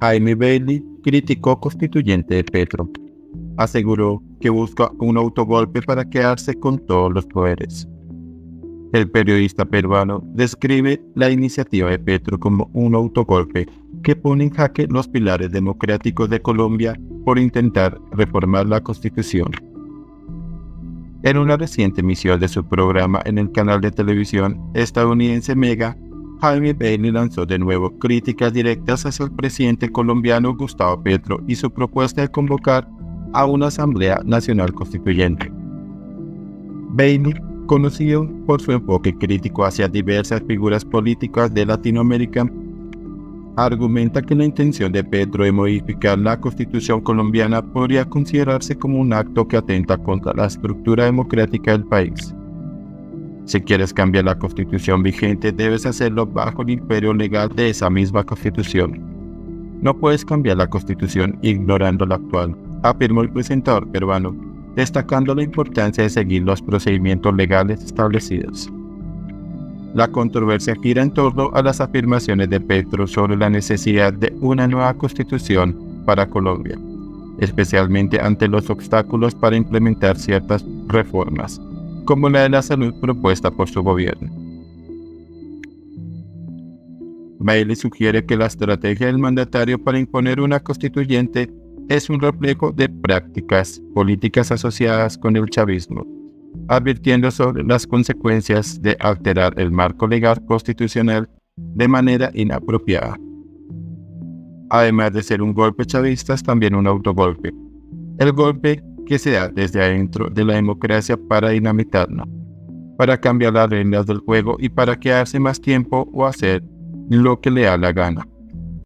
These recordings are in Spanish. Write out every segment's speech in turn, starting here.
Jaime Bailey criticó constituyente de Petro. Aseguró que busca un autogolpe para quedarse con todos los poderes. El periodista peruano describe la iniciativa de Petro como un autogolpe que pone en jaque los pilares democráticos de Colombia por intentar reformar la constitución. En una reciente emisión de su programa en el canal de televisión estadounidense Mega, Jaime Bailey lanzó de nuevo críticas directas hacia el presidente colombiano Gustavo Petro y su propuesta de convocar a una Asamblea Nacional Constituyente. Bailey, conocido por su enfoque crítico hacia diversas figuras políticas de Latinoamérica, argumenta que la intención de Petro de modificar la constitución colombiana podría considerarse como un acto que atenta contra la estructura democrática del país. Si quieres cambiar la constitución vigente, debes hacerlo bajo el imperio legal de esa misma constitución. No puedes cambiar la constitución ignorando la actual, afirmó el presentador peruano, destacando la importancia de seguir los procedimientos legales establecidos. La controversia gira en torno a las afirmaciones de Petro sobre la necesidad de una nueva constitución para Colombia, especialmente ante los obstáculos para implementar ciertas reformas como la de la salud propuesta por su gobierno. Bailey sugiere que la estrategia del mandatario para imponer una constituyente es un reflejo de prácticas políticas asociadas con el chavismo, advirtiendo sobre las consecuencias de alterar el marco legal constitucional de manera inapropiada. Además de ser un golpe chavista, es también un autogolpe. El golpe que se da desde adentro de la democracia para dinamitarla, para cambiar las reglas del juego y para quedarse más tiempo o hacer lo que le da la gana.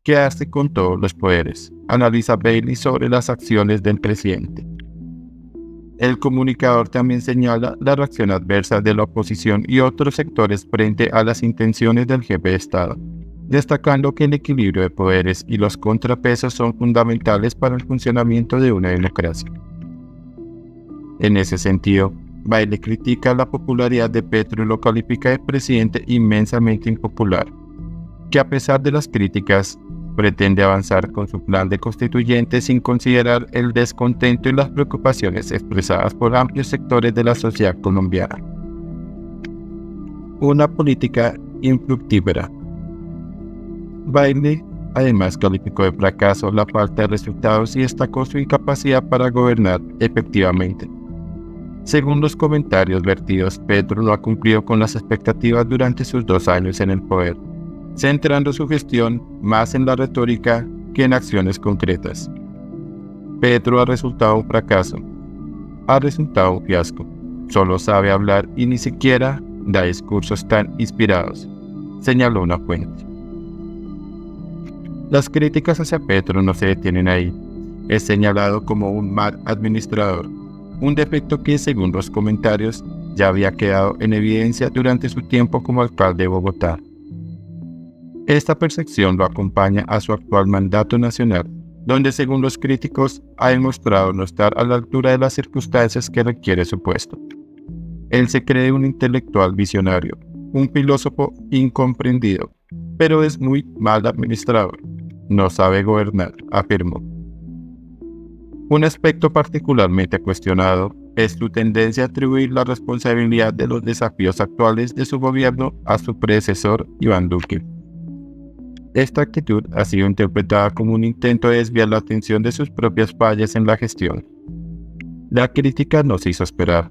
Quedarse con todos los poderes, analiza Bailey sobre las acciones del presidente. El comunicador también señala la reacción adversa de la oposición y otros sectores frente a las intenciones del jefe de Estado, destacando que el equilibrio de poderes y los contrapesos son fundamentales para el funcionamiento de una democracia. En ese sentido, Baile critica la popularidad de Petro y lo califica de presidente inmensamente impopular, que a pesar de las críticas pretende avanzar con su plan de constituyente sin considerar el descontento y las preocupaciones expresadas por amplios sectores de la sociedad colombiana. Una política infructífera. Baile además calificó de fracaso la falta de resultados y destacó su incapacidad para gobernar efectivamente. Según los comentarios vertidos, Petro no ha cumplido con las expectativas durante sus dos años en el poder, centrando su gestión más en la retórica que en acciones concretas. Petro ha resultado un fracaso, ha resultado un fiasco, solo sabe hablar y ni siquiera da discursos tan inspirados, señaló una fuente. Las críticas hacia Petro no se detienen ahí. Es señalado como un mal administrador un defecto que según los comentarios ya había quedado en evidencia durante su tiempo como alcalde de Bogotá. Esta percepción lo acompaña a su actual mandato nacional, donde según los críticos ha demostrado no estar a la altura de las circunstancias que requiere su puesto. Él se cree un intelectual visionario, un filósofo incomprendido, pero es muy mal administrador. No sabe gobernar, afirmó. Un aspecto particularmente cuestionado es su tendencia a atribuir la responsabilidad de los desafíos actuales de su gobierno a su predecesor Iván Duque. Esta actitud ha sido interpretada como un intento de desviar la atención de sus propias fallas en la gestión. La crítica no se hizo esperar.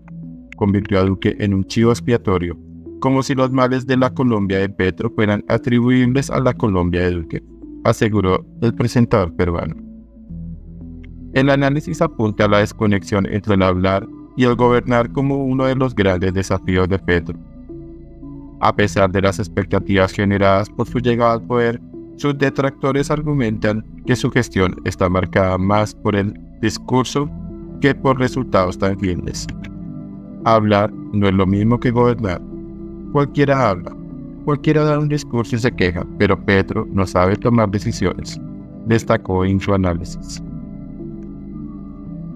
Convirtió a Duque en un chivo expiatorio, como si los males de la Colombia de Petro fueran atribuibles a la Colombia de Duque, aseguró el presentador peruano. El análisis apunta a la desconexión entre el hablar y el gobernar como uno de los grandes desafíos de Petro. A pesar de las expectativas generadas por su llegada al poder, sus detractores argumentan que su gestión está marcada más por el discurso que por resultados tangibles. Hablar no es lo mismo que gobernar. Cualquiera habla, cualquiera da un discurso y se queja, pero Petro no sabe tomar decisiones, destacó en su análisis.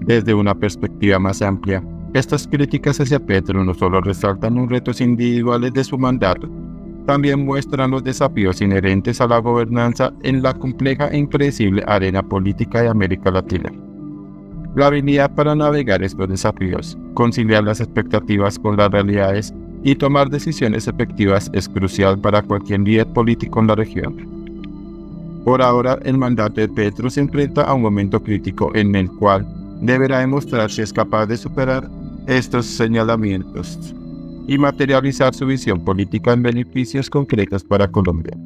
Desde una perspectiva más amplia, estas críticas hacia Petro no solo resaltan los retos individuales de su mandato, también muestran los desafíos inherentes a la gobernanza en la compleja e impredecible arena política de América Latina. La habilidad para navegar estos desafíos, conciliar las expectativas con las realidades y tomar decisiones efectivas es crucial para cualquier líder político en la región. Por ahora, el mandato de Petro se enfrenta a un momento crítico en el cual deberá demostrar si es capaz de superar estos señalamientos y materializar su visión política en beneficios concretos para Colombia.